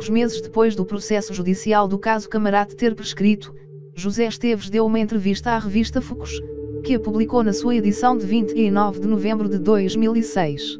poucos meses depois do processo judicial do caso Camarate ter prescrito, José Esteves deu uma entrevista à revista Focus, que a publicou na sua edição de 29 de novembro de 2006.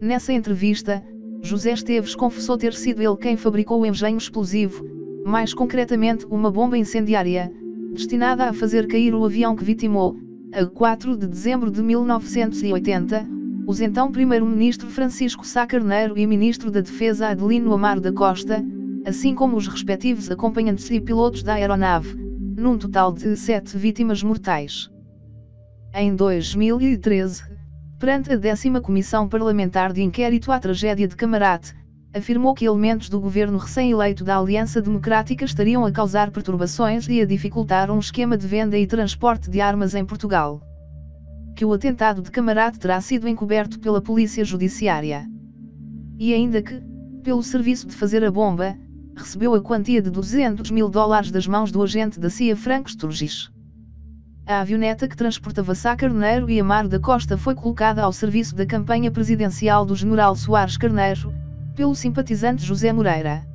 Nessa entrevista, José Esteves confessou ter sido ele quem fabricou o engenho explosivo, mais concretamente uma bomba incendiária, destinada a fazer cair o avião que vitimou, a 4 de dezembro de 1980, os então Primeiro-Ministro Francisco Sá Carneiro e Ministro da Defesa Adelino Amaro da Costa, assim como os respectivos acompanhantes e pilotos da aeronave, num total de sete vítimas mortais. Em 2013, perante a décima Comissão Parlamentar de Inquérito à Tragédia de Camarate, afirmou que elementos do governo recém-eleito da Aliança Democrática estariam a causar perturbações e a dificultar um esquema de venda e transporte de armas em Portugal. Que o atentado de Camarate terá sido encoberto pela Polícia Judiciária. E ainda que, pelo serviço de fazer a bomba, recebeu a quantia de 200 mil dólares das mãos do agente da CIA Franco Sturgis. A avioneta que transportava Sá Carneiro e Amaro da Costa foi colocada ao serviço da campanha presidencial do general Soares Carneiro, pelo simpatizante José Moreira.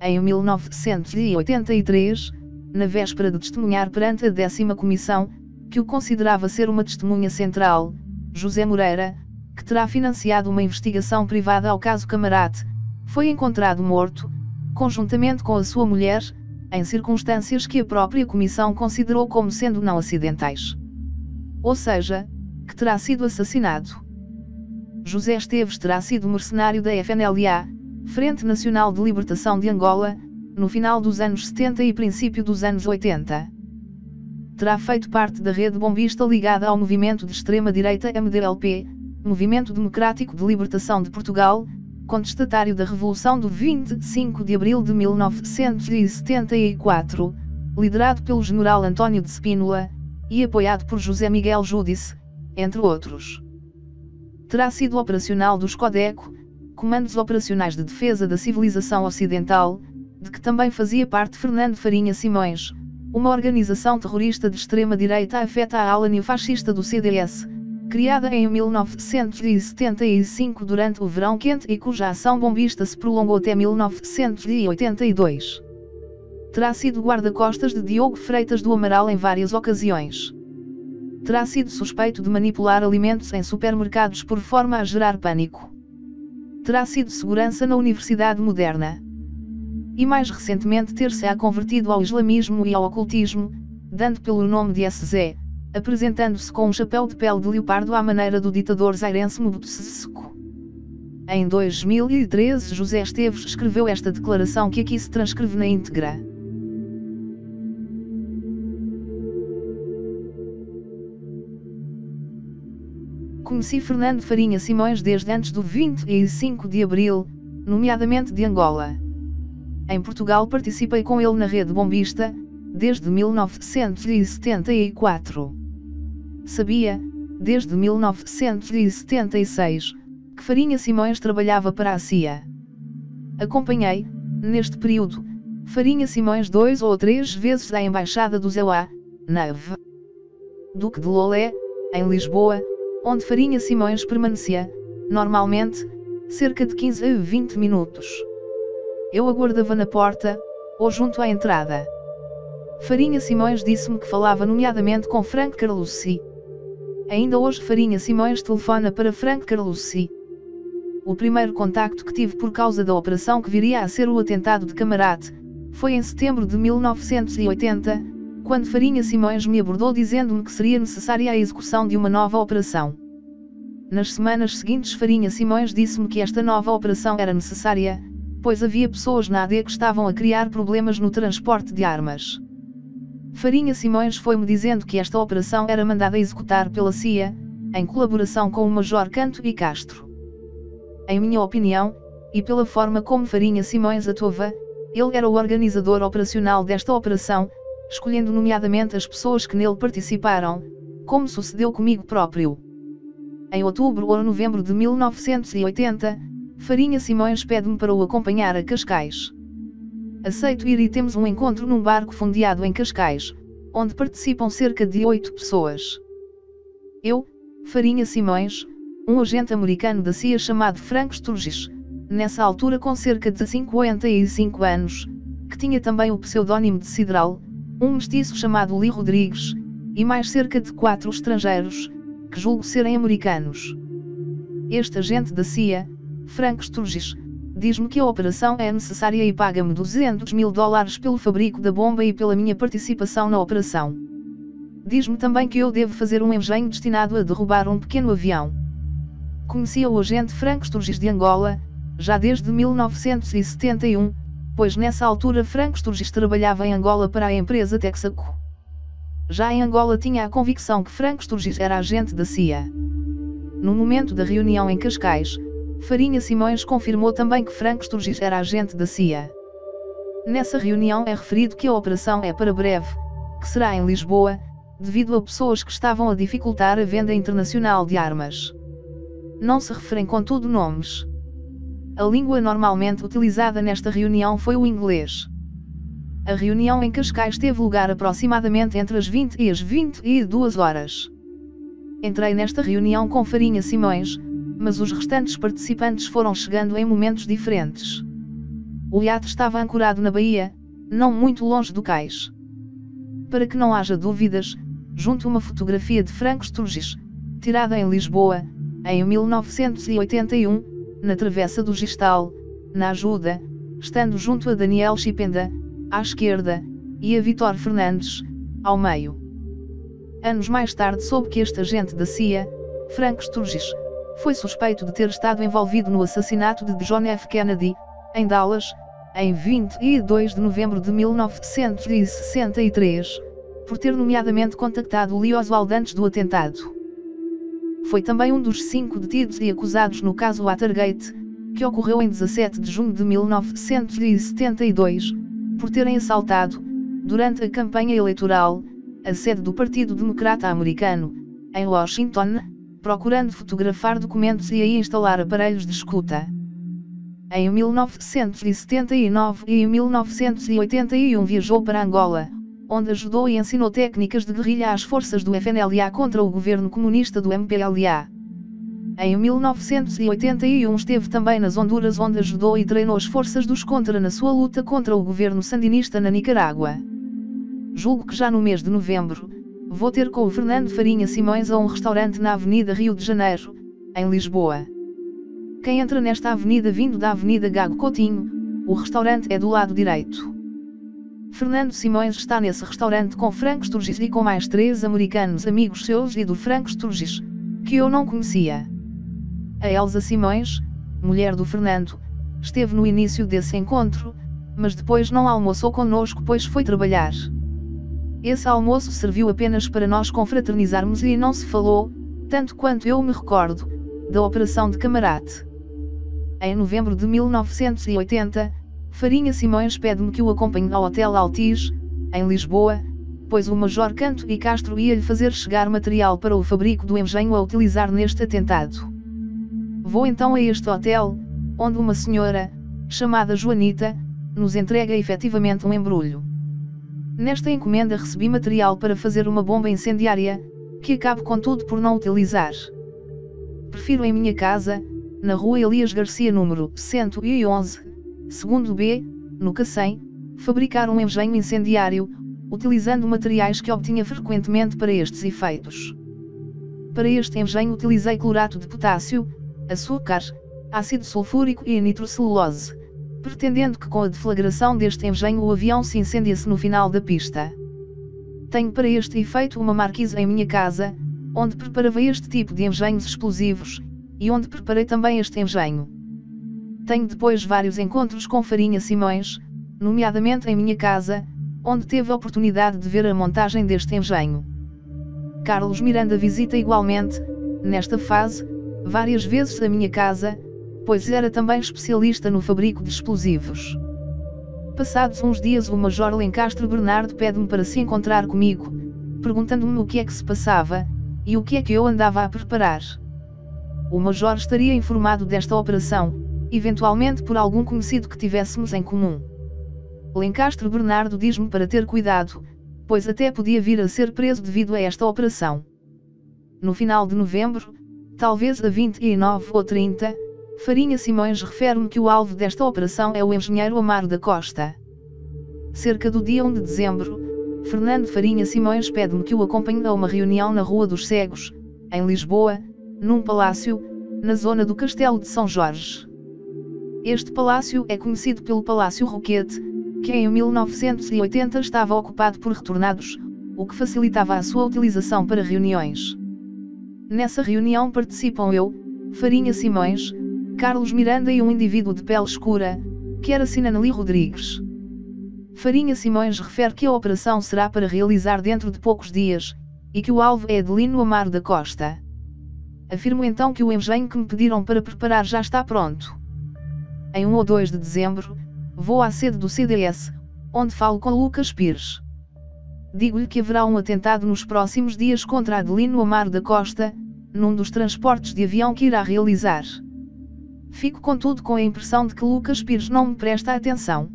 Em 1983, na véspera de testemunhar perante a décima comissão, que o considerava ser uma testemunha central, José Moreira, que terá financiado uma investigação privada ao caso Camarate, foi encontrado morto, conjuntamente com a sua mulher, em circunstâncias que a própria comissão considerou como sendo não acidentais. Ou seja, que terá sido assassinado. José Esteves terá sido mercenário da FNLA, Frente Nacional de Libertação de Angola, no final dos anos 70 e princípio dos anos 80. Terá feito parte da rede bombista ligada ao movimento de extrema-direita MDLP, Movimento Democrático de Libertação de Portugal, contestatário da Revolução do 25 de abril de 1974, liderado pelo general António de Spínola, e apoiado por José Miguel Júdice, entre outros. Terá sido operacional dos CODECO, Comandos Operacionais de Defesa da Civilização Ocidental, de que também fazia parte Fernando Farinha Simões, uma organização terrorista de extrema-direita afeta a ala neofascista do CDS, criada em 1975 durante o verão quente e cuja ação bombista se prolongou até 1982. Terá sido guarda-costas de Diogo Freitas do Amaral em várias ocasiões terá sido suspeito de manipular alimentos em supermercados por forma a gerar pânico. Terá sido segurança na Universidade Moderna. E mais recentemente ter-se-á convertido ao islamismo e ao ocultismo, dando pelo nome de SZ, apresentando-se com um chapéu de pele de leopardo à maneira do ditador zairense Mobutu. Em 2013 José Esteves escreveu esta declaração que aqui se transcreve na íntegra. Conheci Fernando Farinha Simões desde antes do 25 de abril, nomeadamente de Angola. Em Portugal participei com ele na rede bombista, desde 1974. Sabia, desde 1976, que Farinha Simões trabalhava para a CIA. Acompanhei, neste período, Farinha Simões dois ou três vezes à Embaixada do Zeuá, Nave. Duque de Lolé, em Lisboa, onde Farinha Simões permanecia, normalmente, cerca de 15 a 20 minutos. Eu aguardava na porta, ou junto à entrada. Farinha Simões disse-me que falava nomeadamente com Frank Carlucci. Ainda hoje Farinha Simões telefona para Frank Carlucci. O primeiro contacto que tive por causa da operação que viria a ser o atentado de Camarate, foi em setembro de 1980, quando Farinha Simões me abordou dizendo-me que seria necessária a execução de uma nova operação. Nas semanas seguintes, Farinha Simões disse-me que esta nova operação era necessária, pois havia pessoas na AD que estavam a criar problemas no transporte de armas. Farinha Simões foi-me dizendo que esta operação era mandada executar pela CIA, em colaboração com o Major Canto e Castro. Em minha opinião, e pela forma como Farinha Simões atuava, ele era o organizador operacional desta operação, escolhendo nomeadamente as pessoas que nele participaram, como sucedeu comigo próprio. Em outubro ou novembro de 1980, Farinha Simões pede-me para o acompanhar a Cascais. Aceito ir e temos um encontro num barco fundeado em Cascais, onde participam cerca de oito pessoas. Eu, Farinha Simões, um agente americano da CIA chamado Frank Sturgis, nessa altura com cerca de 55 anos, que tinha também o pseudônimo de Sidral, um mestiço chamado Lee Rodrigues, e mais cerca de quatro estrangeiros, que julgo serem americanos. Este agente da CIA, Frank Sturgis, diz-me que a operação é necessária e paga-me 200 mil dólares pelo fabrico da bomba e pela minha participação na operação. Diz-me também que eu devo fazer um engenho destinado a derrubar um pequeno avião. Conhecia o agente Frank Sturgis de Angola, já desde 1971, pois nessa altura Frank Sturgis trabalhava em Angola para a empresa Texaco. Já em Angola tinha a convicção que Frank Sturgis era agente da CIA. No momento da reunião em Cascais, Farinha Simões confirmou também que Frank Sturgis era agente da CIA. Nessa reunião é referido que a operação é para breve, que será em Lisboa, devido a pessoas que estavam a dificultar a venda internacional de armas. Não se referem contudo nomes. A língua normalmente utilizada nesta reunião foi o inglês. A reunião em Cascais teve lugar aproximadamente entre as 20 e as 22 horas. Entrei nesta reunião com Farinha Simões, mas os restantes participantes foram chegando em momentos diferentes. O iate estava ancorado na baía, não muito longe do cais. Para que não haja dúvidas, junto uma fotografia de Franco Sturgis, tirada em Lisboa, em 1981, na Travessa do Gistal, na ajuda, estando junto a Daniel Chipenda, à esquerda, e a Vitor Fernandes, ao meio. Anos mais tarde soube que este agente da CIA, Frank Sturgis, foi suspeito de ter estado envolvido no assassinato de John F. Kennedy, em Dallas, em 22 de novembro de 1963, por ter nomeadamente contactado Lee Oswald antes do atentado. Foi também um dos cinco detidos e acusados no caso Watergate, que ocorreu em 17 de junho de 1972, por terem assaltado, durante a campanha eleitoral, a sede do Partido Democrata Americano, em Washington, procurando fotografar documentos e aí instalar aparelhos de escuta. Em 1979 e 1981 viajou para Angola, onde ajudou e ensinou técnicas de guerrilha às forças do FNLA contra o governo comunista do MPLA. Em 1981 esteve também nas Honduras onde ajudou e treinou as forças dos Contra na sua luta contra o governo sandinista na Nicarágua. Julgo que já no mês de novembro, Vou ter com o Fernando Farinha Simões a um restaurante na Avenida Rio de Janeiro, em Lisboa. Quem entra nesta avenida vindo da Avenida Gago Coutinho, o restaurante é do lado direito. Fernando Simões está nesse restaurante com Franco Sturgis e com mais três americanos amigos seus e do Franco Sturgis, que eu não conhecia. A Elsa Simões, mulher do Fernando, esteve no início desse encontro, mas depois não almoçou conosco pois foi trabalhar. Esse almoço serviu apenas para nós confraternizarmos e não se falou, tanto quanto eu me recordo, da Operação de Camarate. Em novembro de 1980, Farinha Simões pede-me que o acompanhe ao Hotel Altis, em Lisboa, pois o Major Canto e Castro ia-lhe fazer chegar material para o fabrico do engenho a utilizar neste atentado. Vou então a este hotel, onde uma senhora, chamada Joanita, nos entrega efetivamente um embrulho. Nesta encomenda recebi material para fazer uma bomba incendiária, que acabo contudo por não utilizar. Prefiro em minha casa, na rua Elias Garcia número 111, segundo B, no Cacém, fabricar um engenho incendiário, utilizando materiais que obtinha frequentemente para estes efeitos. Para este engenho utilizei clorato de potássio, açúcar, ácido sulfúrico e nitrocelulose pretendendo que com a deflagração deste engenho o avião se incendiasse no final da pista. Tenho para este efeito uma marquise em minha casa, onde preparava este tipo de engenhos explosivos, e onde preparei também este engenho. Tenho depois vários encontros com Farinha Simões, nomeadamente em minha casa, onde teve a oportunidade de ver a montagem deste engenho. Carlos Miranda visita igualmente, nesta fase, várias vezes a minha casa, pois era também especialista no fabrico de explosivos. Passados uns dias o Major Lencastre Bernardo pede-me para se encontrar comigo, perguntando-me o que é que se passava, e o que é que eu andava a preparar. O Major estaria informado desta operação, eventualmente por algum conhecido que tivéssemos em comum. Lencastre Bernardo diz-me para ter cuidado, pois até podia vir a ser preso devido a esta operação. No final de novembro, talvez a 29 ou 30, Farinha Simões refere-me que o alvo desta operação é o engenheiro Amaro da Costa. Cerca do dia 1 de dezembro, Fernando Farinha Simões pede-me que o acompanhe a uma reunião na Rua dos Cegos, em Lisboa, num palácio, na zona do Castelo de São Jorge. Este palácio é conhecido pelo Palácio Roquete, que em 1980 estava ocupado por retornados, o que facilitava a sua utilização para reuniões. Nessa reunião participam eu, Farinha Simões, Carlos Miranda e um indivíduo de pele escura, que era Sinanali Rodrigues. Farinha Simões refere que a operação será para realizar dentro de poucos dias, e que o alvo é Adelino Amaro da Costa. Afirmo então que o engenho que me pediram para preparar já está pronto. Em 1 ou 2 de dezembro, vou à sede do CDS, onde falo com Lucas Pires. Digo-lhe que haverá um atentado nos próximos dias contra Adelino Amaro da Costa, num dos transportes de avião que irá realizar. Fico contudo com a impressão de que Lucas Pires não me presta atenção.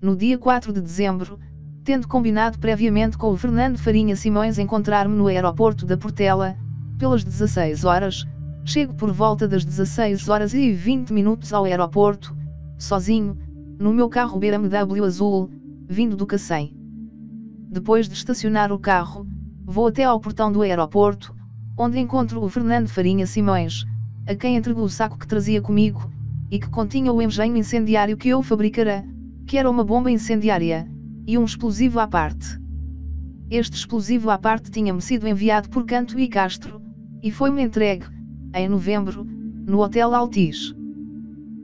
No dia 4 de dezembro, tendo combinado previamente com o Fernando Farinha Simões encontrar-me no aeroporto da Portela, pelas 16 horas, chego por volta das 16 horas e 20 minutos ao aeroporto, sozinho, no meu carro BMW azul, vindo do Cacém. Depois de estacionar o carro, vou até ao portão do aeroporto, onde encontro o Fernando Farinha Simões, a quem entrego o saco que trazia comigo, e que continha o engenho incendiário que eu fabricara, que era uma bomba incendiária, e um explosivo à parte. Este explosivo à parte tinha-me sido enviado por Canto e Castro, e foi-me entregue, em novembro, no Hotel Altis.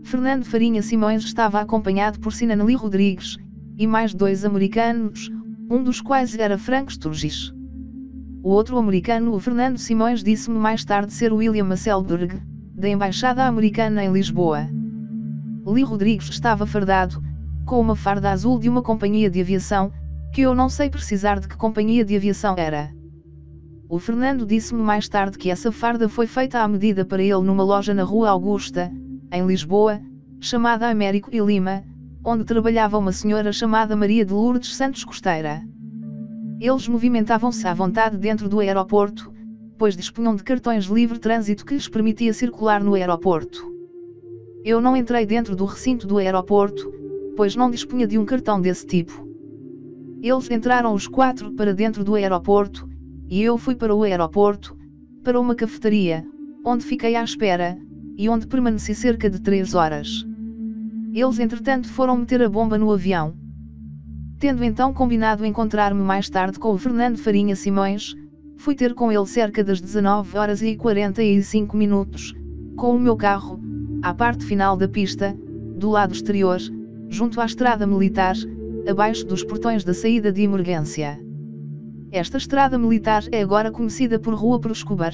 Fernando Farinha Simões estava acompanhado por Sinanali Rodrigues, e mais dois americanos, um dos quais era Frank Sturgis. O outro americano, o Fernando Simões, disse-me mais tarde ser William Masselberg, da Embaixada Americana em Lisboa. Lee Rodrigues estava fardado, com uma farda azul de uma companhia de aviação, que eu não sei precisar de que companhia de aviação era. O Fernando disse-me mais tarde que essa farda foi feita à medida para ele numa loja na Rua Augusta, em Lisboa, chamada Américo e Lima, onde trabalhava uma senhora chamada Maria de Lourdes Santos Costeira. Eles movimentavam-se à vontade dentro do aeroporto, pois dispunham de cartões livre trânsito que lhes permitia circular no aeroporto. Eu não entrei dentro do recinto do aeroporto, pois não dispunha de um cartão desse tipo. Eles entraram os quatro para dentro do aeroporto, e eu fui para o aeroporto, para uma cafetaria, onde fiquei à espera, e onde permaneci cerca de três horas. Eles entretanto foram meter a bomba no avião. Tendo então combinado encontrar-me mais tarde com o Fernando Farinha Simões, fui ter com ele cerca das 19 horas e 45 minutos, com o meu carro, à parte final da pista, do lado exterior, junto à estrada militar, abaixo dos portões da saída de emergência. Esta estrada militar é agora conhecida por Rua Proscobar.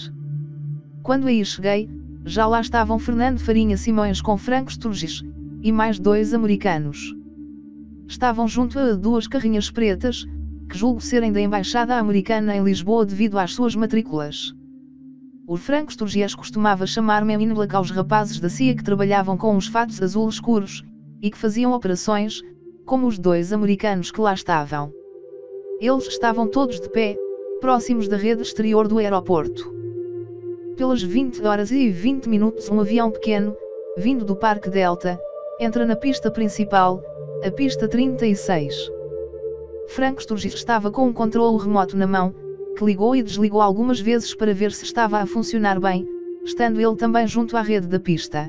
Quando aí cheguei, já lá estavam Fernando Farinha Simões com Franco Sturgis, e mais dois americanos. Estavam junto a duas carrinhas pretas, que julgo serem da Embaixada Americana em Lisboa devido às suas matrículas. O Franco Sturgis costumava chamar-me Inblack aos rapazes da CIA que trabalhavam com os fatos azul escuros, e que faziam operações, como os dois americanos que lá estavam. Eles estavam todos de pé, próximos da rede exterior do aeroporto. Pelas 20 horas e 20 minutos, um avião pequeno, vindo do Parque Delta, entra na pista principal, a pista 36. Frank Sturgis estava com um controle remoto na mão, que ligou e desligou algumas vezes para ver se estava a funcionar bem, estando ele também junto à rede da pista.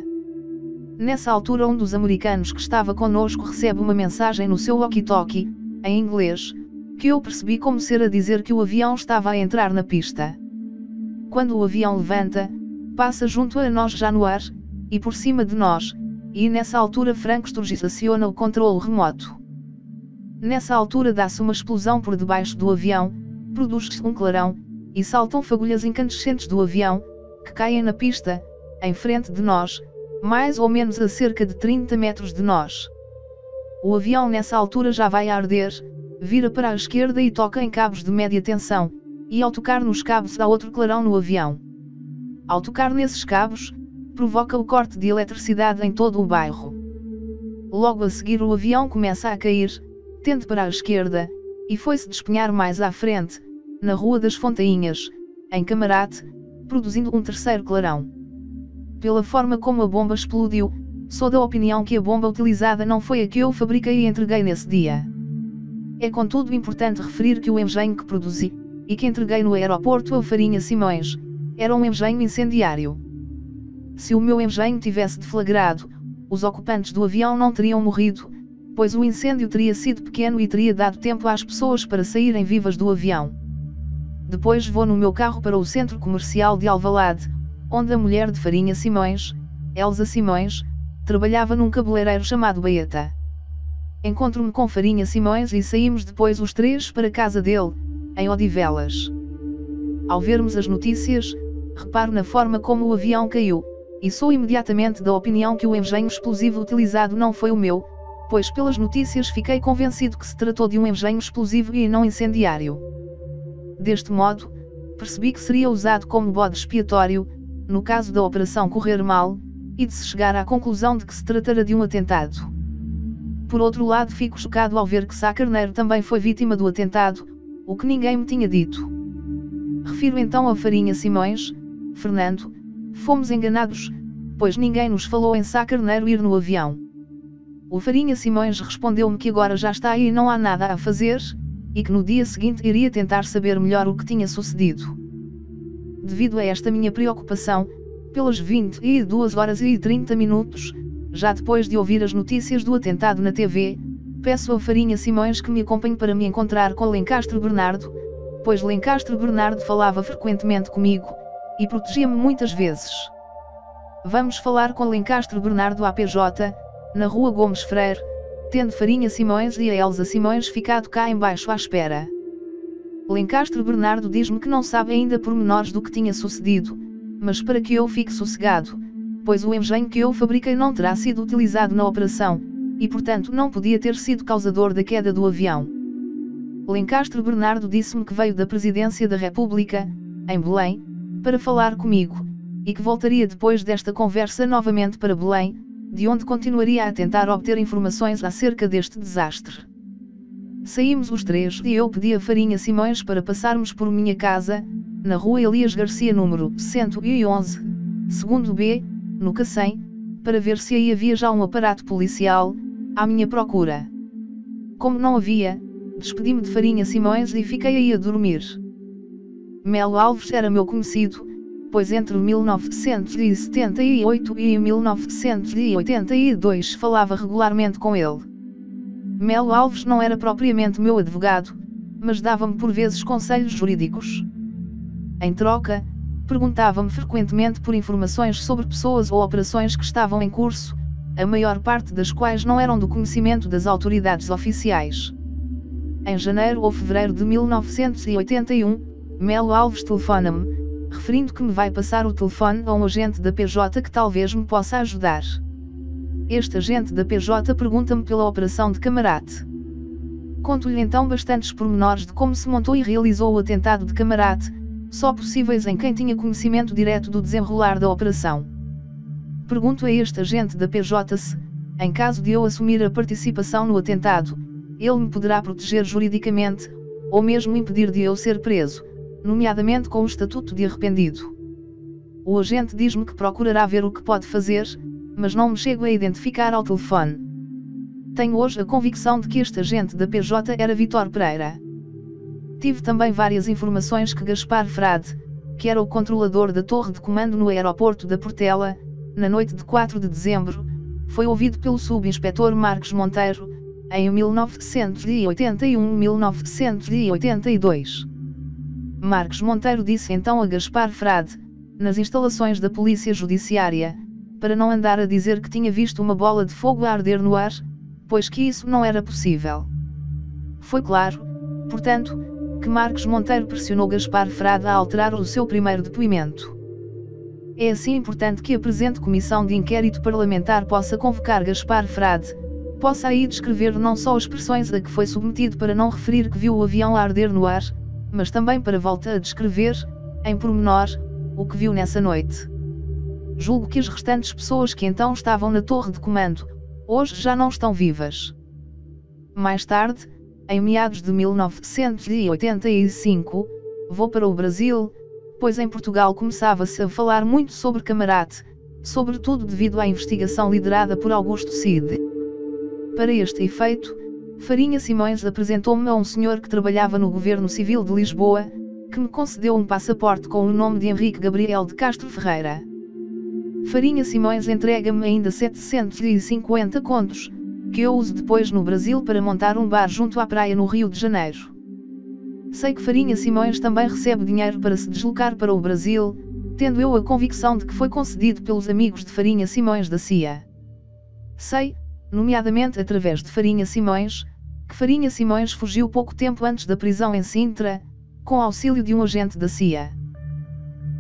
Nessa altura um dos americanos que estava conosco recebe uma mensagem no seu walkie-talkie, em inglês, que eu percebi como ser a dizer que o avião estava a entrar na pista. Quando o avião levanta, passa junto a nós já no ar, e por cima de nós, e nessa altura Frank Sturgis aciona o controle remoto. Nessa altura dá-se uma explosão por debaixo do avião, produz-se um clarão, e saltam fagulhas incandescentes do avião, que caem na pista, em frente de nós, mais ou menos a cerca de 30 metros de nós. O avião nessa altura já vai arder, vira para a esquerda e toca em cabos de média tensão, e ao tocar nos cabos há outro clarão no avião. Ao tocar nesses cabos, provoca o corte de eletricidade em todo o bairro. Logo a seguir o avião começa a cair, tende para a esquerda, e foi-se despenhar mais à frente, na Rua das Fontainhas, em Camarate, produzindo um terceiro clarão. pela forma como a bomba explodiu, sou da opinião que a bomba utilizada não foi a que eu fabriquei e entreguei nesse dia. É contudo importante referir que o engenho que produzi, e que entreguei no aeroporto a Farinha Simões, era um engenho incendiário. Se o meu engenho tivesse deflagrado, os ocupantes do avião não teriam morrido, pois o incêndio teria sido pequeno e teria dado tempo às pessoas para saírem vivas do avião. Depois vou no meu carro para o centro comercial de Alvalade, onde a mulher de Farinha Simões, Elsa Simões, trabalhava num cabeleireiro chamado Baeta. Encontro-me com Farinha Simões e saímos depois os três para a casa dele, em Odivelas. Ao vermos as notícias, reparo na forma como o avião caiu, e sou imediatamente da opinião que o engenho explosivo utilizado não foi o meu, pois pelas notícias fiquei convencido que se tratou de um engenho explosivo e não incendiário. Deste modo, percebi que seria usado como bode expiatório, no caso da operação correr mal, e de se chegar à conclusão de que se tratara de um atentado. Por outro lado, fico chocado ao ver que Sá Carneiro também foi vítima do atentado, o que ninguém me tinha dito. Refiro então a Farinha Simões, Fernando, fomos enganados, pois ninguém nos falou em Sá Carneiro ir no avião. O Farinha Simões respondeu-me que agora já está aí e não há nada a fazer, e que no dia seguinte iria tentar saber melhor o que tinha sucedido. Devido a esta minha preocupação, pelas 22 horas e 30 minutos, já depois de ouvir as notícias do atentado na TV, peço a Farinha Simões que me acompanhe para me encontrar com Lencastre Bernardo, pois Lencastre Bernardo falava frequentemente comigo, e protegia-me muitas vezes. Vamos falar com Lencastre Bernardo APJ, na rua Gomes Freire, tendo Farinha Simões e a Elsa Simões ficado cá embaixo à espera. Lencastre Bernardo diz-me que não sabe ainda pormenores do que tinha sucedido, mas para que eu fique sossegado, pois o engenho que eu fabriquei não terá sido utilizado na operação, e portanto não podia ter sido causador da queda do avião. Lencastre Bernardo disse-me que veio da Presidência da República, em Belém, para falar comigo, e que voltaria depois desta conversa novamente para Belém, de onde continuaria a tentar obter informações acerca deste desastre. Saímos os três e eu pedi a Farinha Simões para passarmos por minha casa, na rua Elias Garcia número 111, segundo B, no Cacém, para ver se aí havia já um aparato policial, à minha procura. Como não havia, despedi-me de Farinha Simões e fiquei aí a dormir. Melo Alves era meu conhecido, pois entre 1978 e 1982 falava regularmente com ele. Melo Alves não era propriamente meu advogado, mas dava-me por vezes conselhos jurídicos. Em troca, perguntava-me frequentemente por informações sobre pessoas ou operações que estavam em curso, a maior parte das quais não eram do conhecimento das autoridades oficiais. Em janeiro ou fevereiro de 1981, Melo Alves telefona-me, referindo que me vai passar o telefone a um agente da PJ que talvez me possa ajudar. Este agente da PJ pergunta-me pela operação de Camarate. Conto-lhe então bastantes pormenores de como se montou e realizou o atentado de Camarate, só possíveis em quem tinha conhecimento direto do desenrolar da operação. Pergunto a este agente da PJ se, em caso de eu assumir a participação no atentado, ele me poderá proteger juridicamente, ou mesmo impedir de eu ser preso, nomeadamente com o estatuto de arrependido. O agente diz-me que procurará ver o que pode fazer, mas não me chego a identificar ao telefone. Tenho hoje a convicção de que este agente da PJ era Vitor Pereira. Tive também várias informações que Gaspar Frade, que era o controlador da torre de comando no aeroporto da Portela, na noite de 4 de dezembro, foi ouvido pelo subinspetor Marcos Monteiro, em 1981-1982. Marcos Monteiro disse então a Gaspar Frade, nas instalações da Polícia Judiciária, para não andar a dizer que tinha visto uma bola de fogo a arder no ar, pois que isso não era possível. Foi claro, portanto, que Marcos Monteiro pressionou Gaspar Frade a alterar o seu primeiro depoimento. É assim importante que a presente comissão de inquérito parlamentar possa convocar Gaspar Frade, possa aí descrever não só as expressões a que foi submetido para não referir que viu o avião a arder no ar, mas também para voltar a descrever, em pormenor, o que viu nessa noite. Julgo que as restantes pessoas que então estavam na torre de comando, hoje já não estão vivas. Mais tarde, em meados de 1985, vou para o Brasil, pois em Portugal começava-se a falar muito sobre Camarate, sobretudo devido à investigação liderada por Augusto Cid. Para este efeito, Farinha Simões apresentou-me a um senhor que trabalhava no governo civil de Lisboa, que me concedeu um passaporte com o nome de Henrique Gabriel de Castro Ferreira. Farinha Simões entrega-me ainda 750 contos, que eu uso depois no Brasil para montar um bar junto à praia no Rio de Janeiro. Sei que Farinha Simões também recebe dinheiro para se deslocar para o Brasil, tendo eu a convicção de que foi concedido pelos amigos de Farinha Simões da CIA. Sei, nomeadamente através de Farinha Simões, que Farinha Simões fugiu pouco tempo antes da prisão em Sintra, com auxílio de um agente da CIA.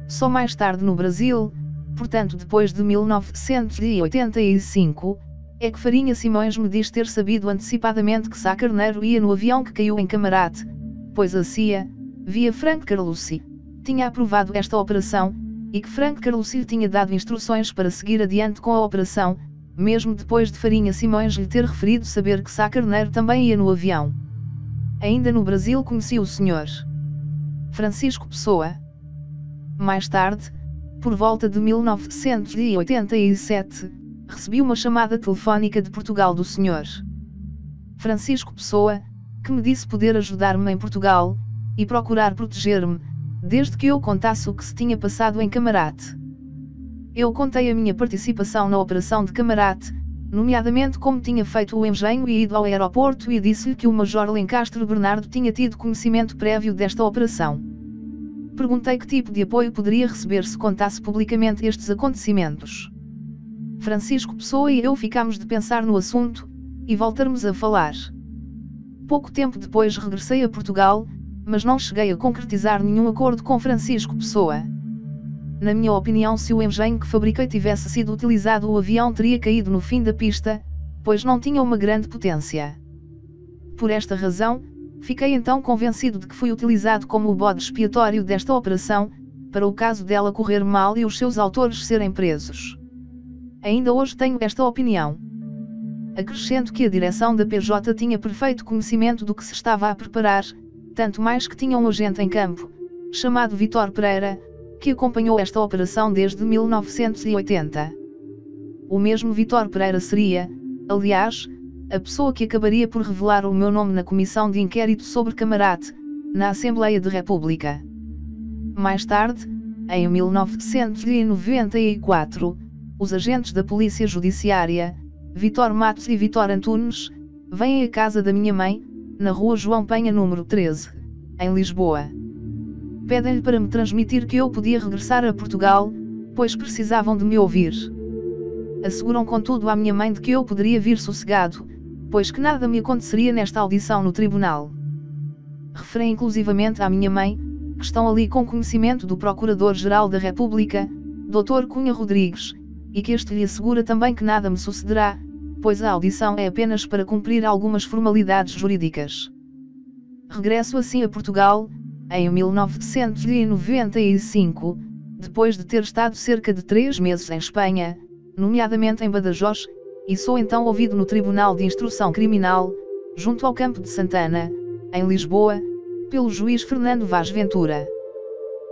Só mais tarde no Brasil, portanto depois de 1985, é que Farinha Simões me diz ter sabido antecipadamente que Sá Carneiro ia no avião que caiu em Camarate, pois a CIA, via Frank Carlucci, tinha aprovado esta operação, e que Frank Carlucci tinha dado instruções para seguir adiante com a operação, mesmo depois de Farinha Simões lhe ter referido saber que Sá Carneiro também ia no avião. Ainda no Brasil conheci o Sr. Francisco Pessoa. Mais tarde, por volta de 1987, recebi uma chamada telefónica de Portugal do Sr. Francisco Pessoa, que me disse poder ajudar-me em Portugal, e procurar proteger-me, desde que eu contasse o que se tinha passado em Camarate. Eu contei a minha participação na operação de Camarate, nomeadamente como tinha feito o engenho e ido ao aeroporto e disse-lhe que o Major Lencastre Bernardo tinha tido conhecimento prévio desta operação. Perguntei que tipo de apoio poderia receber se contasse publicamente estes acontecimentos. Francisco Pessoa e eu ficámos de pensar no assunto, e voltarmos a falar. Pouco tempo depois regressei a Portugal, mas não cheguei a concretizar nenhum acordo com Francisco Pessoa. Na minha opinião, se o engenho que fabriquei tivesse sido utilizado, o avião teria caído no fim da pista, pois não tinha uma grande potência. Por esta razão, fiquei então convencido de que fui utilizado como o bode expiatório desta operação, para o caso dela correr mal e os seus autores serem presos. Ainda hoje tenho esta opinião. Acrescento que a direção da PJ tinha perfeito conhecimento do que se estava a preparar, tanto mais que tinha um agente em campo, chamado Vitor Pereira, que acompanhou esta operação desde 1980. O mesmo Vitor Pereira seria, aliás, a pessoa que acabaria por revelar o meu nome na comissão de inquérito sobre Camarate, na Assembleia de República. Mais tarde, em 1994, os agentes da Polícia Judiciária, Vitor Matos e Vitor Antunes, vêm à casa da minha mãe, na rua João Penha número 13, em Lisboa. Pedem-lhe para me transmitir que eu podia regressar a Portugal, pois precisavam de me ouvir. Asseguram contudo à minha mãe de que eu poderia vir sossegado, pois que nada me aconteceria nesta audição no tribunal. Referem inclusivamente à minha mãe, que estão ali com conhecimento do Procurador-Geral da República, Dr. Cunha Rodrigues, e que este lhe assegura também que nada me sucederá, pois a audição é apenas para cumprir algumas formalidades jurídicas. Regresso assim a Portugal, em 1995, depois de ter estado cerca de três meses em Espanha, nomeadamente em Badajoz, e sou então ouvido no Tribunal de Instrução Criminal, junto ao Campo de Santana, em Lisboa, pelo juiz Fernando Vaz Ventura.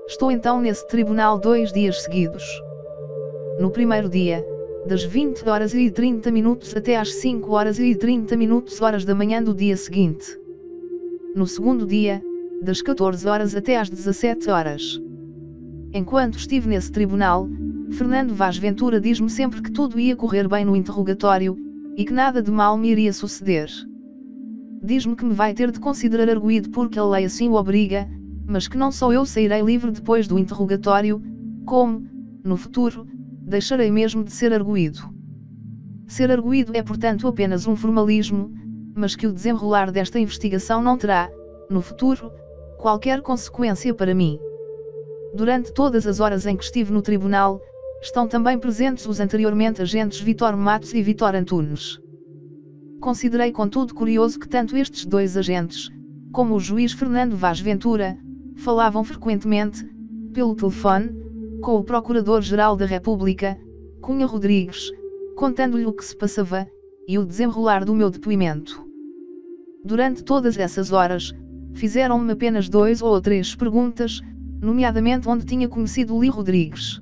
Estou então nesse tribunal dois dias seguidos. No primeiro dia, das 20 horas e 30 minutos até às 5 horas e 30 minutos horas da manhã do dia seguinte. No segundo dia, das 14 horas até às 17 horas. Enquanto estive nesse tribunal, Fernando Vaz Ventura diz-me sempre que tudo ia correr bem no interrogatório, e que nada de mal me iria suceder. Diz-me que me vai ter de considerar arguído porque a lei assim o obriga, mas que não só eu sairei livre depois do interrogatório, como, no futuro, deixarei mesmo de ser arguído. Ser arguído é portanto apenas um formalismo, mas que o desenrolar desta investigação não terá, no futuro, qualquer consequência para mim. Durante todas as horas em que estive no tribunal, estão também presentes os anteriormente agentes Vitor Matos e Vitor Antunes. Considerei contudo curioso que tanto estes dois agentes, como o juiz Fernando Vaz Ventura, falavam frequentemente, pelo telefone, com o Procurador-Geral da República, Cunha Rodrigues, contando-lhe o que se passava, e o desenrolar do meu depoimento. Durante todas essas horas, fizeram-me apenas dois ou três perguntas, nomeadamente onde tinha conhecido Li Rodrigues.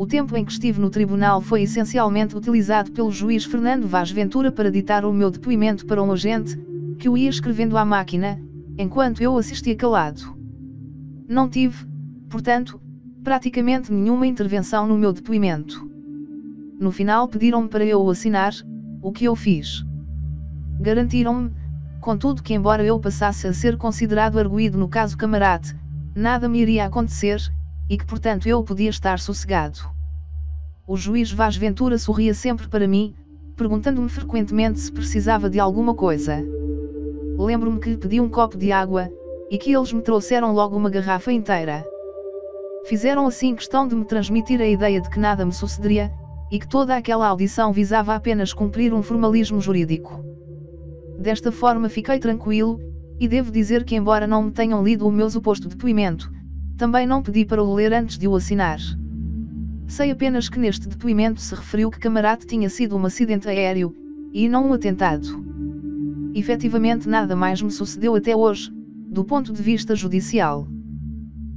o tempo em que estive no tribunal foi essencialmente utilizado pelo juiz Fernando Vaz Ventura para ditar o meu depoimento para um agente, que o ia escrevendo à máquina, enquanto eu assistia calado. Não tive, portanto, praticamente nenhuma intervenção no meu depoimento. No final pediram-me para eu assinar, o que eu fiz. Garantiram-me, contudo que embora eu passasse a ser considerado arguído no caso camarate, nada me iria acontecer, e que portanto eu podia estar sossegado. O juiz Vaz Ventura sorria sempre para mim, perguntando-me frequentemente se precisava de alguma coisa. Lembro-me que lhe pedi um copo de água, e que eles me trouxeram logo uma garrafa inteira. Fizeram assim questão de me transmitir a ideia de que nada me sucederia, e que toda aquela audição visava apenas cumprir um formalismo jurídico. Desta forma fiquei tranquilo, e devo dizer que embora não me tenham lido o meu suposto depoimento, também não pedi para o ler antes de o assinar. Sei apenas que neste depoimento se referiu que Camarate tinha sido um acidente aéreo, e não um atentado. Efetivamente nada mais me sucedeu até hoje, do ponto de vista judicial.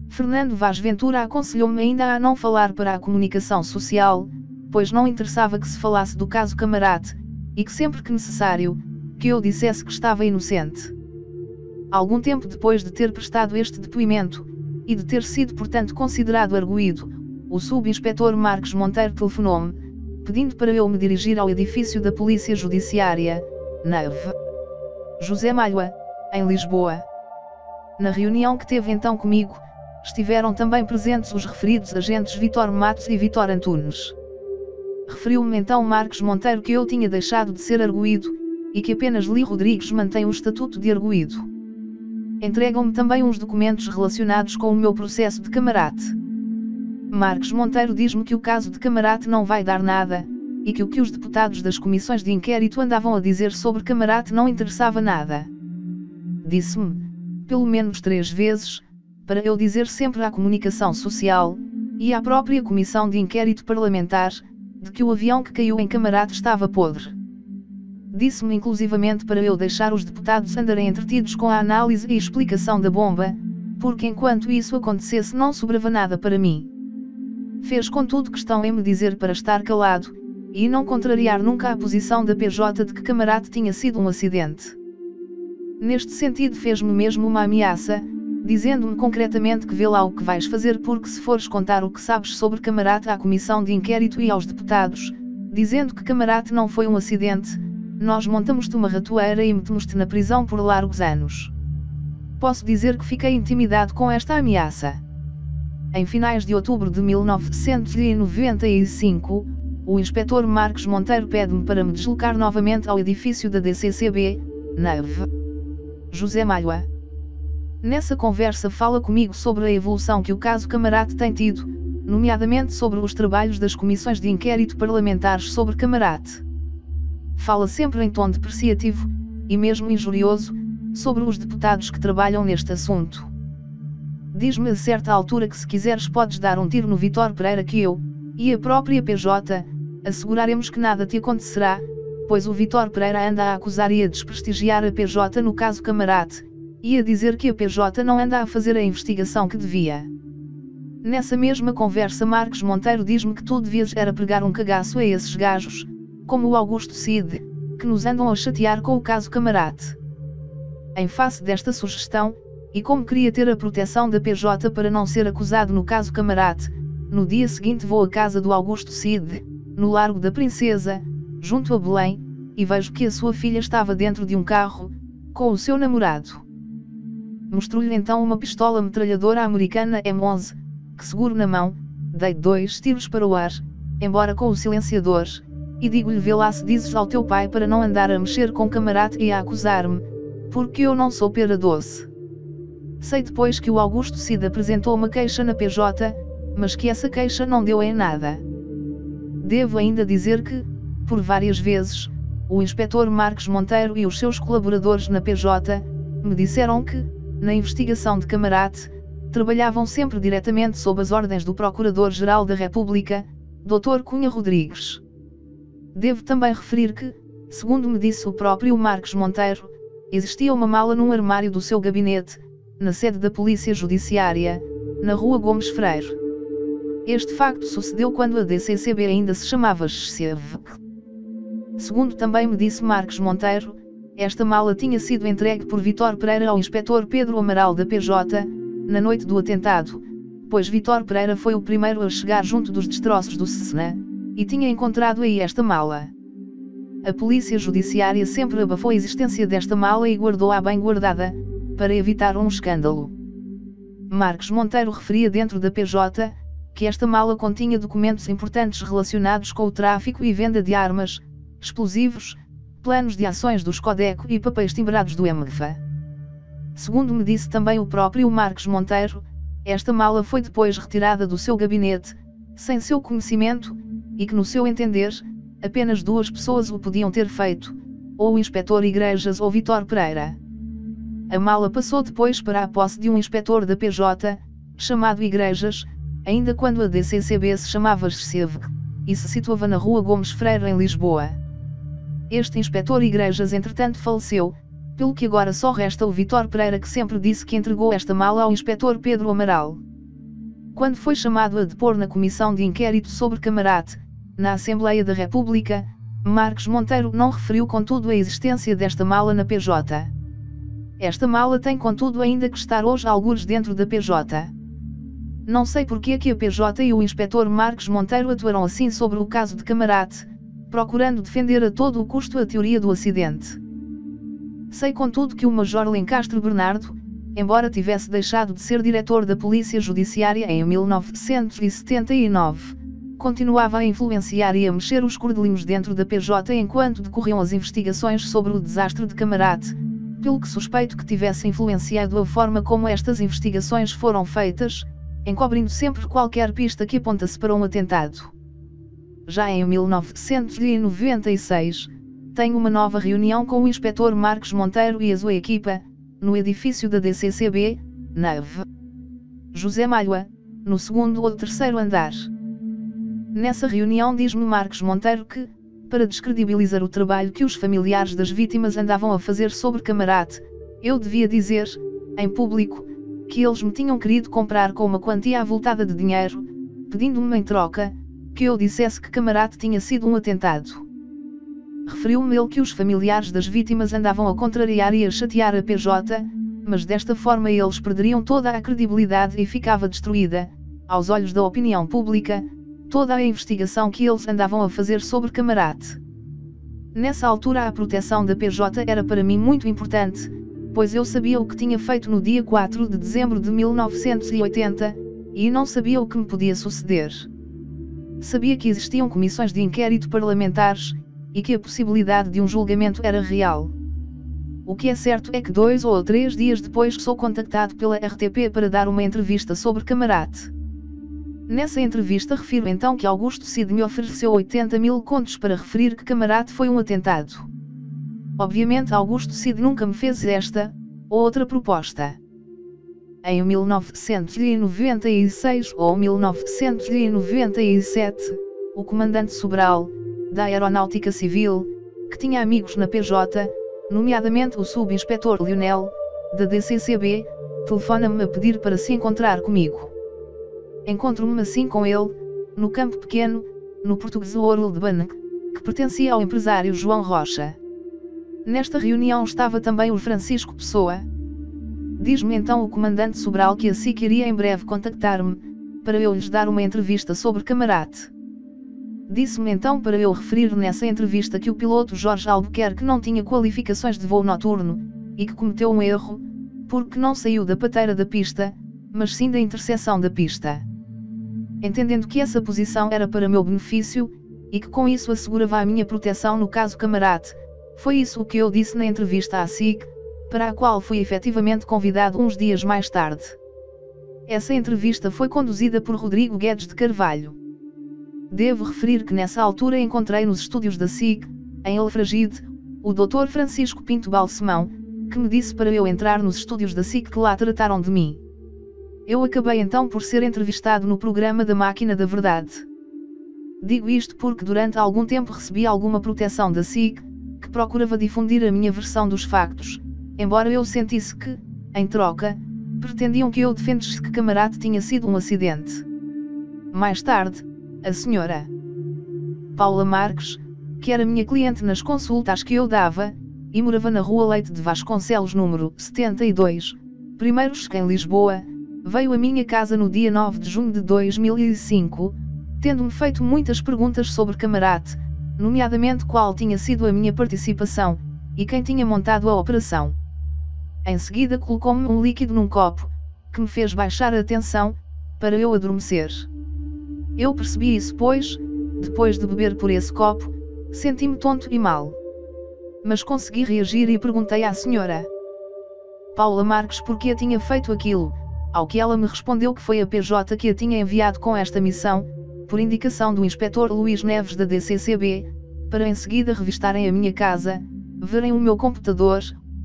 Fernando Vaz Ventura aconselhou-me ainda a não falar para a comunicação social, pois não interessava que se falasse do caso Camarate, e que sempre que necessário, que eu dissesse que estava inocente. Algum tempo depois de ter prestado este depoimento, e de ter sido portanto considerado arguído, o subinspetor Marcos Monteiro telefonou-me, pedindo para eu me dirigir ao edifício da Polícia Judiciária, nave José Malhoa, em Lisboa. Na reunião que teve então comigo, estiveram também presentes os referidos agentes Vitor Matos e Vitor Antunes. Referiu-me então Marcos Monteiro que eu tinha deixado de ser arguído, e que apenas Li Rodrigues mantém o estatuto de arguído. Entregam-me também uns documentos relacionados com o meu processo de camarate. Marcos Monteiro diz-me que o caso de camarate não vai dar nada, e que o que os deputados das comissões de inquérito andavam a dizer sobre camarate não interessava nada. Disse-me, pelo menos três vezes, para eu dizer sempre à comunicação social, e à própria comissão de inquérito parlamentar, de que o avião que caiu em camarate estava podre. Disse-me inclusivamente para eu deixar os deputados andarem entretidos com a análise e explicação da bomba, porque enquanto isso acontecesse não sobrava nada para mim. Fez contudo questão em me dizer para estar calado, e não contrariar nunca a posição da PJ de que Camarate tinha sido um acidente. Neste sentido fez-me mesmo uma ameaça, dizendo-me concretamente que vê lá o que vais fazer porque se fores contar o que sabes sobre Camarate à comissão de inquérito e aos deputados, dizendo que Camarate não foi um acidente, nós montamos-te uma ratoeira e metemos-te na prisão por largos anos. Posso dizer que fiquei intimidado com esta ameaça. Em finais de outubro de 1995, o inspetor Marcos Monteiro pede-me para me deslocar novamente ao edifício da DCCB, nave José Malhoa. Nessa conversa fala comigo sobre a evolução que o caso Camarate tem tido, nomeadamente sobre os trabalhos das comissões de inquérito parlamentares sobre Camarate fala sempre em tom depreciativo, e mesmo injurioso, sobre os deputados que trabalham neste assunto. Diz-me a certa altura que se quiseres podes dar um tiro no Vitor Pereira que eu, e a própria PJ, asseguraremos que nada te acontecerá, pois o Vitor Pereira anda a acusar e a desprestigiar a PJ no caso Camarate, e a dizer que a PJ não anda a fazer a investigação que devia. Nessa mesma conversa Marcos Monteiro diz-me que tu devias era pregar um cagaço a esses gajos, como o Augusto Cid, que nos andam a chatear com o caso Camarate. Em face desta sugestão, e como queria ter a proteção da PJ para não ser acusado no caso Camarate, no dia seguinte vou à casa do Augusto Cid, no Largo da Princesa, junto a Belém, e vejo que a sua filha estava dentro de um carro, com o seu namorado. Mostrou-lhe então uma pistola metralhadora americana M11, que seguro na mão, dei dois tiros para o ar, embora com o silenciador, e digo-lhe vê lá se dizes ao teu pai para não andar a mexer com camarate e a acusar-me, porque eu não sou pera doce. Sei depois que o Augusto Cid apresentou uma queixa na PJ, mas que essa queixa não deu em nada. Devo ainda dizer que, por várias vezes, o inspetor Marcos Monteiro e os seus colaboradores na PJ, me disseram que, na investigação de Camarate, trabalhavam sempre diretamente sob as ordens do Procurador-Geral da República, Dr. Cunha Rodrigues. Devo também referir que, segundo me disse o próprio Marcos Monteiro, existia uma mala num armário do seu gabinete, na sede da Polícia Judiciária, na Rua Gomes Freire. Este facto sucedeu quando a DCCB ainda se chamava SCEVC. Segundo também me disse Marcos Monteiro, esta mala tinha sido entregue por Vitor Pereira ao inspetor Pedro Amaral da PJ, na noite do atentado, pois Vitor Pereira foi o primeiro a chegar junto dos destroços do Cessna, e tinha encontrado aí esta mala. A polícia judiciária sempre abafou a existência desta mala e guardou-a bem guardada, para evitar um escândalo. Marcos Monteiro referia dentro da PJ, que esta mala continha documentos importantes relacionados com o tráfico e venda de armas, explosivos, planos de ações dos Codeco e papéis timbrados do MGFA. Segundo me disse também o próprio Marcos Monteiro, esta mala foi depois retirada do seu gabinete, sem seu conhecimento, e que no seu entender, apenas duas pessoas o podiam ter feito, ou o inspetor Igrejas ou Vitor Pereira. A mala passou depois para a posse de um inspetor da PJ, chamado Igrejas, ainda quando a DCCB se chamava SEV, e se situava na Rua Gomes Freire em Lisboa. Este inspetor Igrejas entretanto faleceu, pelo que agora só resta o Vitor Pereira que sempre disse que entregou esta mala ao inspetor Pedro Amaral. Quando foi chamado a depor na comissão de inquérito sobre Camarate, na Assembleia da República, Marcos Monteiro não referiu contudo a existência desta mala na PJ. Esta mala tem contudo ainda que estar hoje algures dentro da PJ. Não sei porque é que a PJ e o inspetor Marcos Monteiro atuaram assim sobre o caso de Camarate, procurando defender a todo o custo a teoria do acidente. Sei contudo que o Major Lencastre Bernardo, embora tivesse deixado de ser diretor da Polícia Judiciária em 1979, continuava a influenciar e a mexer os cordelinhos dentro da PJ enquanto decorriam as investigações sobre o desastre de Camarate, pelo que suspeito que tivesse influenciado a forma como estas investigações foram feitas, encobrindo sempre qualquer pista que apontasse para um atentado. Já em 1996, tenho uma nova reunião com o inspetor Marcos Monteiro e a sua equipa, no edifício da DCCB, nave José Malhoa, no segundo ou terceiro andar. Nessa reunião diz-me Marcos Monteiro que, para descredibilizar o trabalho que os familiares das vítimas andavam a fazer sobre Camarate, eu devia dizer, em público, que eles me tinham querido comprar com uma quantia avultada de dinheiro, pedindo-me em troca, que eu dissesse que Camarate tinha sido um atentado. Referiu-me ele que os familiares das vítimas andavam a contrariar e a chatear a PJ, mas desta forma eles perderiam toda a credibilidade e ficava destruída, aos olhos da opinião pública, toda a investigação que eles andavam a fazer sobre Camarate. Nessa altura a proteção da PJ era para mim muito importante, pois eu sabia o que tinha feito no dia 4 de dezembro de 1980, e não sabia o que me podia suceder. Sabia que existiam comissões de inquérito parlamentares, e que a possibilidade de um julgamento era real. O que é certo é que dois ou três dias depois sou contactado pela RTP para dar uma entrevista sobre Camarate. Nessa entrevista refiro então que Augusto Cid me ofereceu 80 mil contos para referir que Camarate foi um atentado. Obviamente Augusto Cid nunca me fez esta, ou outra proposta. Em 1996 ou 1997, o comandante Sobral, da Aeronáutica Civil, que tinha amigos na PJ, nomeadamente o subinspetor Lionel, da DCCB, telefona-me a pedir para se encontrar comigo. Encontro-me assim com ele, no campo pequeno, no português Ouro de Bank, que pertencia ao empresário João Rocha. Nesta reunião estava também o Francisco Pessoa, Diz-me então o comandante Sobral que assim queria em breve contactar-me, para eu lhes dar uma entrevista sobre Camarate. Disse-me então para eu referir nessa entrevista que o piloto Jorge Albuquerque não tinha qualificações de voo noturno, e que cometeu um erro, porque não saiu da pateira da pista, mas sim da interseção da pista. Entendendo que essa posição era para meu benefício, e que com isso assegurava a minha proteção no caso Camarate, foi isso o que eu disse na entrevista à SIC, para a qual fui efetivamente convidado uns dias mais tarde. Essa entrevista foi conduzida por Rodrigo Guedes de Carvalho. Devo referir que nessa altura encontrei nos estúdios da SIC, em Alfragide, o Dr. Francisco Pinto Balsemão, que me disse para eu entrar nos estúdios da SIC que lá trataram de mim. Eu acabei então por ser entrevistado no programa da Máquina da Verdade. Digo isto porque durante algum tempo recebi alguma proteção da SIC, que procurava difundir a minha versão dos factos, embora eu sentisse que, em troca, pretendiam que eu defendesse que Camarate tinha sido um acidente. Mais tarde, a senhora Paula Marques, que era minha cliente nas consultas que eu dava, e morava na rua Leite de Vasconcelos número 72, primeiros em Lisboa, veio à minha casa no dia 9 de junho de 2005, tendo-me feito muitas perguntas sobre Camarate, nomeadamente qual tinha sido a minha participação, e quem tinha montado a operação. Em seguida colocou-me um líquido num copo, que me fez baixar a tensão, para eu adormecer. Eu percebi isso pois, depois de beber por esse copo, senti-me tonto e mal. Mas consegui reagir e perguntei à senhora Paula Marques por que tinha feito aquilo, ao que ela me respondeu que foi a PJ que a tinha enviado com esta missão, por indicação do inspetor Luís Neves da DCCB, para em seguida revistarem a minha casa, verem o meu computador,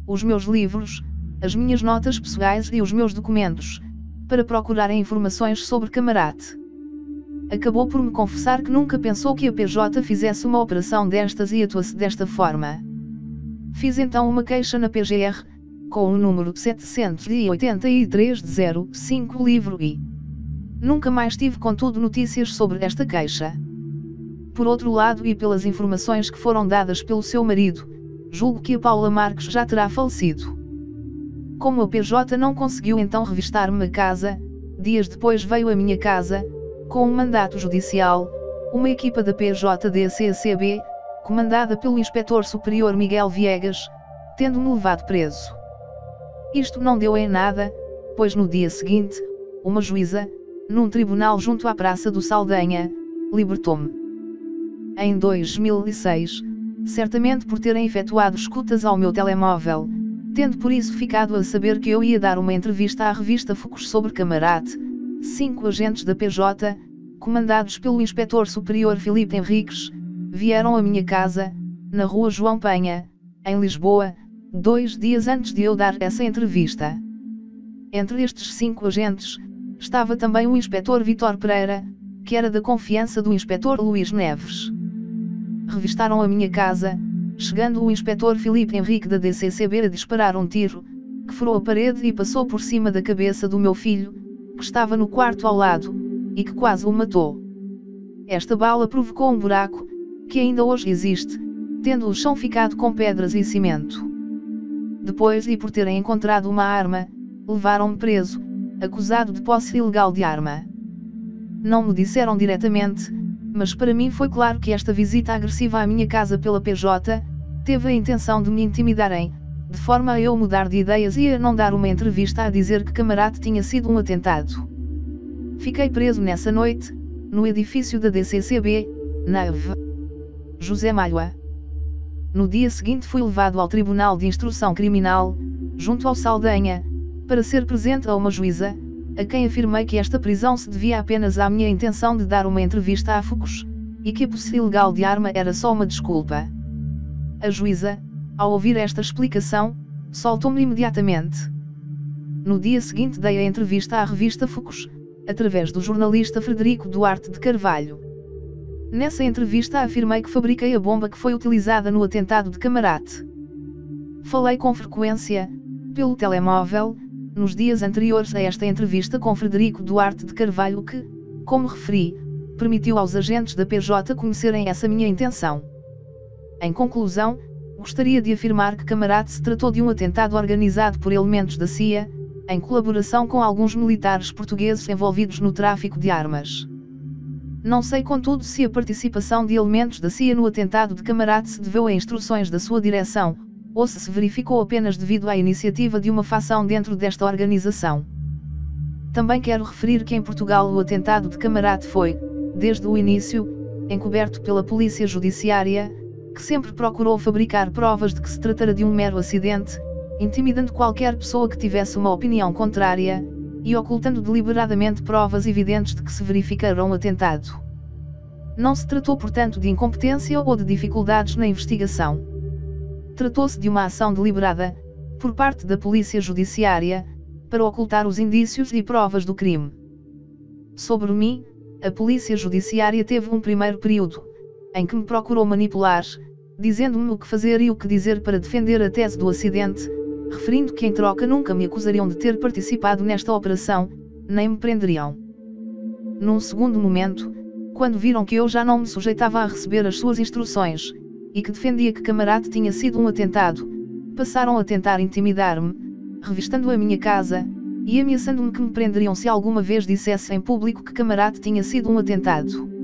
os meus livros, as minhas notas pessoais e os meus documentos, para procurarem informações sobre Camarate. Acabou por me confessar que nunca pensou que a PJ fizesse uma operação destas e atuasse desta forma. Fiz então uma queixa na PGR, com o número 783-05 livro e nunca mais tive contudo notícias sobre esta queixa. Por outro lado e pelas informações que foram dadas pelo seu marido, julgo que a Paula Marques já terá falecido. Como a PJ não conseguiu então revistar-me a casa, dias depois veio à minha casa, com um mandato judicial, uma equipa da PJDCCB, comandada pelo Inspetor Superior Miguel Viegas, tendo-me levado preso. Isto não deu em nada, pois no dia seguinte, uma juíza, num tribunal junto à Praça do Saldanha, libertou-me. Em 2006, certamente por terem efetuado escutas ao meu telemóvel, tendo por isso ficado a saber que eu ia dar uma entrevista à revista Focus sobre Camarate, cinco agentes da PJ, comandados pelo inspetor superior Filipe Henriques, vieram à minha casa, na rua João Penha, em Lisboa, dois dias antes de eu dar essa entrevista. Entre estes cinco agentes, estava também o inspetor Vitor Pereira, que era da confiança do inspetor Luís Neves. Revistaram a minha casa, chegando o inspetor Filipe Henrique da DCCB a disparar um tiro, que furou a parede e passou por cima da cabeça do meu filho, que estava no quarto ao lado, e que quase o matou. Esta bala provocou um buraco, que ainda hoje existe, tendo o chão ficado com pedras e cimento. Depois e por terem encontrado uma arma, levaram-me preso, acusado de posse ilegal de arma. Não me disseram diretamente, mas para mim foi claro que esta visita agressiva à minha casa pela PJ, teve a intenção de me intimidarem, de forma a eu mudar de ideias e a não dar uma entrevista a dizer que Camarate tinha sido um atentado. Fiquei preso nessa noite, no edifício da DCCB, na Ave. José Malhoa. No dia seguinte fui levado ao Tribunal de Instrução Criminal, junto ao Saldanha, para ser presente a uma juíza, a quem afirmei que esta prisão se devia apenas à minha intenção de dar uma entrevista a Focus, e que a posse ilegal de arma era só uma desculpa. A juíza, ao ouvir esta explicação, soltou-me imediatamente. No dia seguinte dei a entrevista à revista Focus, através do jornalista Frederico Duarte de Carvalho. Nessa entrevista afirmei que fabriquei a bomba que foi utilizada no atentado de Camarate. Falei com frequência, pelo telemóvel, nos dias anteriores a esta entrevista com Frederico Duarte de Carvalho que, como referi, permitiu aos agentes da PJ conhecerem essa minha intenção. Em conclusão, gostaria de afirmar que Camarate se tratou de um atentado organizado por elementos da CIA, em colaboração com alguns militares portugueses envolvidos no tráfico de armas. Não sei contudo se a participação de elementos da CIA no atentado de Camarate se deveu a instruções da sua direção, ou se se verificou apenas devido à iniciativa de uma facção dentro desta organização. Também quero referir que em Portugal o atentado de Camarate foi, desde o início, encoberto pela polícia judiciária, que sempre procurou fabricar provas de que se tratara de um mero acidente, intimidando qualquer pessoa que tivesse uma opinião contrária, e ocultando deliberadamente provas evidentes de que se verificara um atentado. Não se tratou, portanto, de incompetência ou de dificuldades na investigação. Tratou-se de uma ação deliberada, por parte da Polícia Judiciária, para ocultar os indícios e provas do crime. Sobre mim, a Polícia Judiciária teve um primeiro período, em que me procurou manipular, dizendo-me o que fazer e o que dizer para defender a tese do acidente, referindo que em troca nunca me acusariam de ter participado nesta operação, nem me prenderiam. num segundo momento, quando viram que eu já não me sujeitava a receber as suas instruções, e que defendia que Camarate tinha sido um atentado, passaram a tentar intimidar-me, revistando a minha casa, e ameaçando-me que me prenderiam se alguma vez dissesse em público que Camarate tinha sido um atentado.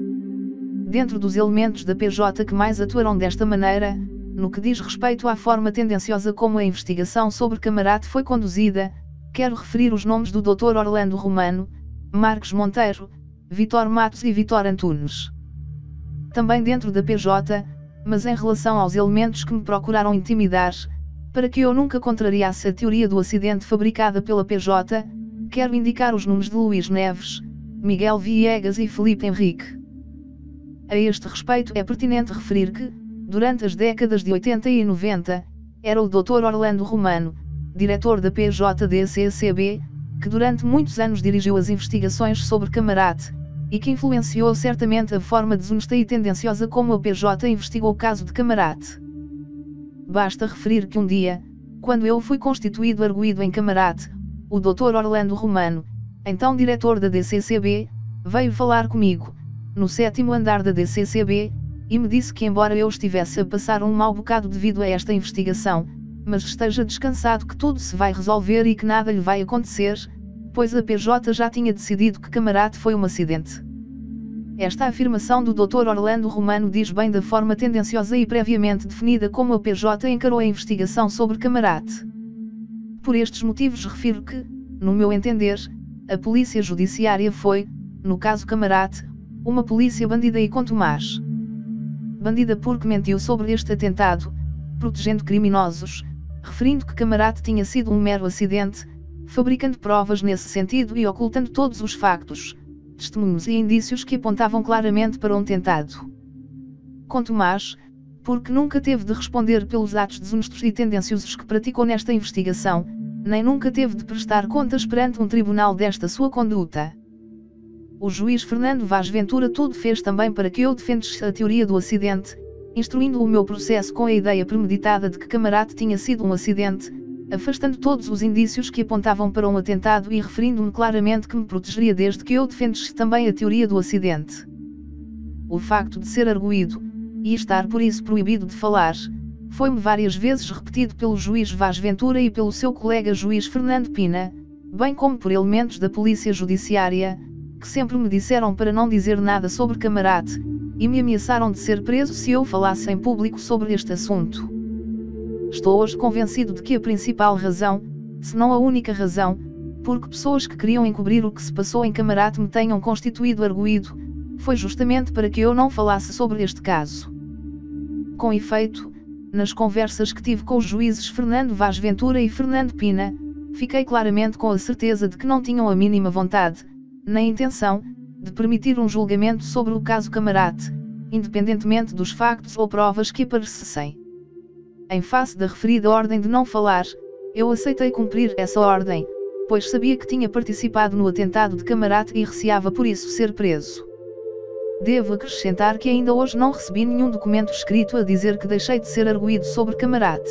Dentro dos elementos da PJ que mais atuaram desta maneira, no que diz respeito à forma tendenciosa como a investigação sobre Camarate foi conduzida, quero referir os nomes do Dr. Orlando Romano, Marcos Monteiro, Vitor Matos e Vitor Antunes. Também dentro da PJ, mas em relação aos elementos que me procuraram intimidar, para que eu nunca contrariasse a teoria do acidente fabricada pela PJ, quero indicar os nomes de Luís Neves, Miguel Viegas e Felipe Henrique. A este respeito é pertinente referir que, durante as décadas de 80 e 90, era o Dr. Orlando Romano, diretor da PJDCCB, que durante muitos anos dirigiu as investigações sobre Camarate, e que influenciou certamente a forma desonesta e tendenciosa como a PJ investigou o caso de Camarate. Basta referir que um dia, quando eu fui constituído arguído em Camarate, o Dr. Orlando Romano, então diretor da DCCB, veio falar comigo, no sétimo andar da DCCB, e me disse que embora eu estivesse a passar um mau bocado devido a esta investigação, mas esteja descansado que tudo se vai resolver e que nada lhe vai acontecer, pois a PJ já tinha decidido que Camarate foi um acidente. Esta afirmação do Dr. Orlando Romano diz bem da forma tendenciosa e previamente definida como a PJ encarou a investigação sobre Camarate. Por estes motivos refiro que, no meu entender, a polícia judiciária foi, no caso Camarate, uma polícia bandida e contumaz. Bandida porque mentiu sobre este atentado, protegendo criminosos, referindo que Camarate tinha sido um mero acidente, fabricando provas nesse sentido e ocultando todos os factos, testemunhos e indícios que apontavam claramente para um tentado. Tomás, porque nunca teve de responder pelos atos desonestos e tendenciosos que praticou nesta investigação, nem nunca teve de prestar contas perante um tribunal desta sua conduta. O juiz Fernando Vaz Ventura tudo fez também para que eu defendesse a teoria do acidente, instruindo o meu processo com a ideia premeditada de que Camarate tinha sido um acidente, afastando todos os indícios que apontavam para um atentado e referindo-me claramente que me protegeria desde que eu defendesse também a teoria do acidente. O facto de ser arguído, e estar por isso proibido de falar, foi-me várias vezes repetido pelo juiz Vaz Ventura e pelo seu colega juiz Fernando Pina, bem como por elementos da polícia judiciária, que sempre me disseram para não dizer nada sobre Camarate, e me ameaçaram de ser preso se eu falasse em público sobre este assunto. Estou hoje convencido de que a principal razão, se não a única razão, porque pessoas que queriam encobrir o que se passou em Camarate me tenham constituído arguído, foi justamente para que eu não falasse sobre este caso. Com efeito, nas conversas que tive com os juízes Fernando Vaz Ventura e Fernando Pina, fiquei claramente com a certeza de que não tinham a mínima vontade, nem intenção, de permitir um julgamento sobre o caso Camarate, independentemente dos factos ou provas que aparecessem. Em face da referida ordem de não falar, eu aceitei cumprir essa ordem, pois sabia que tinha participado no atentado de Camarate e receava por isso ser preso. Devo acrescentar que ainda hoje não recebi nenhum documento escrito a dizer que deixei de ser arguído sobre Camarate.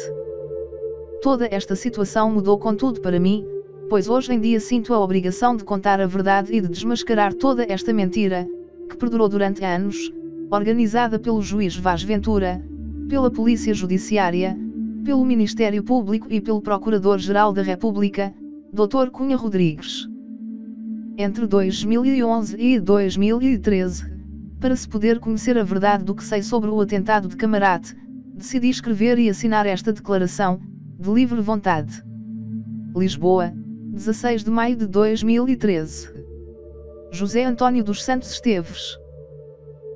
Toda esta situação mudou contudo para mim, pois hoje em dia sinto a obrigação de contar a verdade e de desmascarar toda esta mentira, que perdurou durante anos, organizada pelo juiz Vaz Ventura, pela Polícia Judiciária, pelo Ministério Público e pelo Procurador-Geral da República, Dr. Cunha Rodrigues. Entre 2011 e 2013, para se poder conhecer a verdade do que sei sobre o atentado de Camarate, decidi escrever e assinar esta declaração, de livre vontade. Lisboa, 16 de maio de 2013. José Antônio dos Santos Esteves.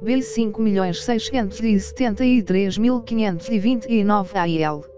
B5.673.529 AL